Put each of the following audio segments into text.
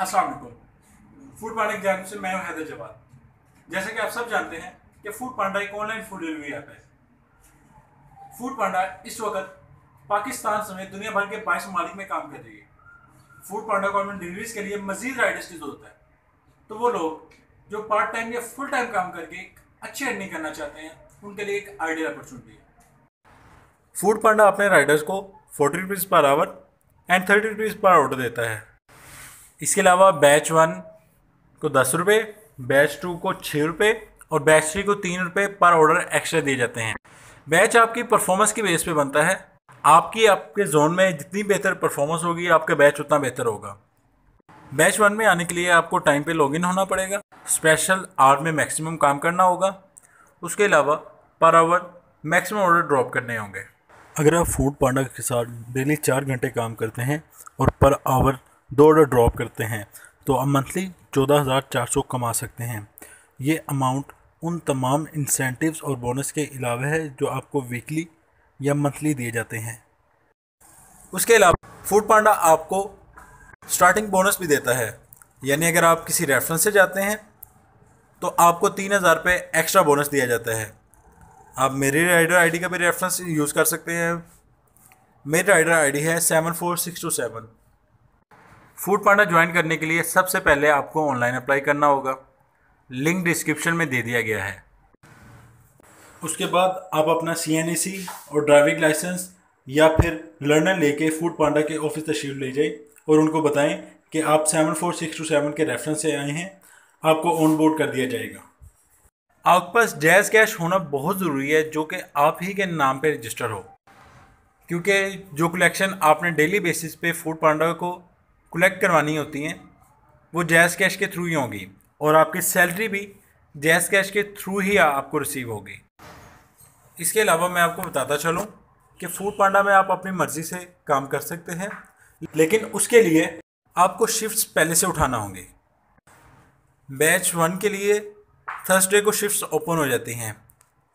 वालेकुम फ़ूड पांडा की जानब से मैं हैदर जवाद। जैसे कि आप सब जानते हैं कि फ़ूड पांडा एक ऑनलाइन फ़ूड डिलीवरी ऐप है। फ़ूड पांडा इस वक्त पाकिस्तान समेत दुनिया भर के बाईस ममालिक में काम कर रही है। फ़ूड पांडा गवर्नमेंट डिलीवरीज के लिए मजीद राइडर्स की ज़रूरत है। तो वो लोग जो पार्ट टाइम या फुल टाइम काम करके एक अच्छी अर्निंग करना चाहते हैं, उनके लिए एक आइडियल अपॉर्चुनिटी है। फ़ूड पांडा अपने राइडर्स को forty rupees per hour and thirty rupees per order देता है। इसके अलावा बैच वन को दस रुपये बैच टू को छः रुपये और बैच थ्री को तीन रुपये पर ऑर्डर एक्स्ट्रा दिए जाते हैं। बैच आपकी परफॉर्मेंस की बेस पे बनता है। आपकी, आपके जोन में जितनी बेहतर परफॉर्मेंस होगी, आपका बैच उतना बेहतर होगा। बैच वन में आने के लिए आपको टाइम पे लॉगिन होना पड़ेगा। स्पेशल आवर में मैक्सिमम काम करना होगा। उसके अलावा per hour maximum order drop करने होंगे। अगर आप फ़ूड पांडा के साथ डेली चार घंटे काम करते हैं और पर आवर दो ऑर्डर ड्रॉप करते हैं। तो आप मंथली चौदह हज़ार चार सौ कमा सकते हैं। ये अमाउंट उन तमाम इंसेंटिव्स और बोनस के अलावा है जो आपको वीकली या मंथली दिए जाते हैं। उसके अलावा फ़ूड पांडा आपको स्टार्टिंग बोनस भी देता है। यानी अगर आप किसी रेफरेंस से जाते हैं तो आपको तीन हज़ार रुपये एक्स्ट्रा बोनस दिया जाता है। आप मेरी राइडर आईडी का भी रेफरेंस यूज़ कर सकते हैं। मेरी राइडर आईडी है seven four six two seven Foodpanda join करने के लिए सबसे पहले आपको ऑनलाइन अप्लाई करना होगा। लिंक डिस्क्रिप्शन में दे दिया गया है। उसके बाद आप अपना सी और ड्राइविंग लाइसेंस या फिर लर्नर लेके फ़ूड पांडा के ऑफ़िस तशरीफ़ ले जाए और उनको बताएँ कि आप seven four six two seven के रेफरेंस से आए हैं। आपको ऑन बोर्ड कर दिया जाएगा। आपके पास जैज़ कैश होना बहुत ज़रूरी है, जो कि आप ही के नाम पे रजिस्टर हो। क्योंकि जो कलेक्शन आपने डेली बेसिस पे फ़ूड पांडा को कलेक्ट करवानी होती हैं, वो जैज़ कैश के थ्रू ही होंगी और आपकी सैलरी भी जैज़ कैश के थ्रू ही आपको रिसीव होगी। इसके अलावा मैं आपको बताता चलूँ कि फ़ूड पांडा में आप अपनी मर्ज़ी से काम कर सकते हैं, लेकिन उसके लिए आपको शिफ्ट्स पहले से उठाना होंगे। बैच वन के लिए थर्सडे को शिफ्ट्स ओपन हो जाती हैं।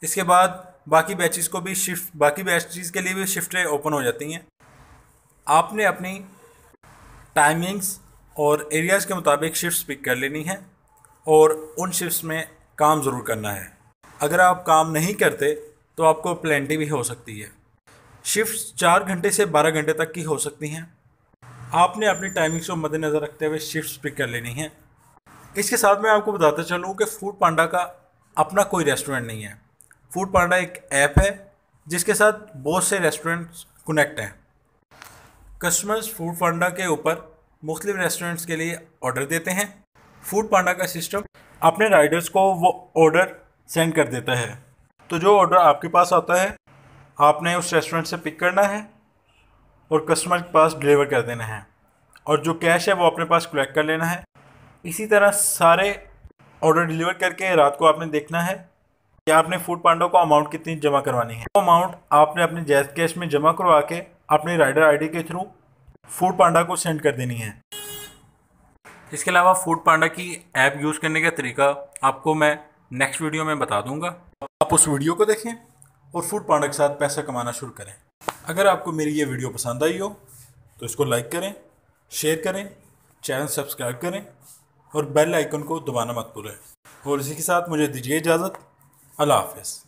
इसके बाद बाकी बैचेस को भी शिफ्ट बाकी बैचेस के लिए भी शिफ्टें ओपन हो जाती हैं। आपने अपनी टाइमिंग्स और एरियाज़ के मुताबिक शिफ्ट्स पिक कर लेनी है और उन शिफ्ट्स में काम ज़रूर करना है। अगर आप काम नहीं करते तो आपको प्लेंटी भी हो सकती है। शिफ्ट्स चार घंटे से बारह घंटे तक की हो सकती हैं। आपने अपनी टाइमिंग्स को मद्देनज़र रखते हुए शिफ्ट्स पिक कर लेनी है। इसके साथ मैं आपको बताता चलूँ कि फ़ूड पांडा का अपना कोई रेस्टोरेंट नहीं है। फ़ूड पांडा एक ऐप है, जिसके साथ बहुत से रेस्टोरेंट्स कनेक्ट हैं। कस्टमर्स फ़ूड पांडा के ऊपर मुख्तलिफ़ रेस्टोरेंट्स के लिए ऑर्डर देते हैं। फ़ूड पांडा का सिस्टम अपने राइडर्स को वो ऑर्डर सेंड कर देता है। तो जो ऑर्डर आपके पास आता है, आपने उस रेस्टोरेंट से पिक करना है और कस्टमर के पास डिलीवर कर देना है। और जो कैश है वो अपने पास कलेक्ट कर लेना है। इसी तरह सारे ऑर्डर डिलीवर करके रात को आपने देखना है कि आपने फ़ूड पांडा को अमाउंट कितनी जमा करवानी है। वो तो अमाउंट आपने अपने जैज कैश में जमा करवा के अपनी राइडर आईडी के थ्रू फ़ूड पांडा को सेंड कर देनी है। इसके अलावा फ़ूड पांडा की ऐप यूज़ करने का तरीका आपको मैं नेक्स्ट वीडियो में बता दूँगा। आप उस वीडियो को देखें और फ़ूड पांडा के साथ पैसा कमाना शुरू करें। अगर आपको मेरी ये वीडियो पसंद आई हो तो इसको लाइक करें शेयर करें चैनल सब्सक्राइब करें और बेल आइकन को दबाना मत भूलें। और इसी के साथ मुझे दीजिए इजाज़त। अल्लाह हाफिज़।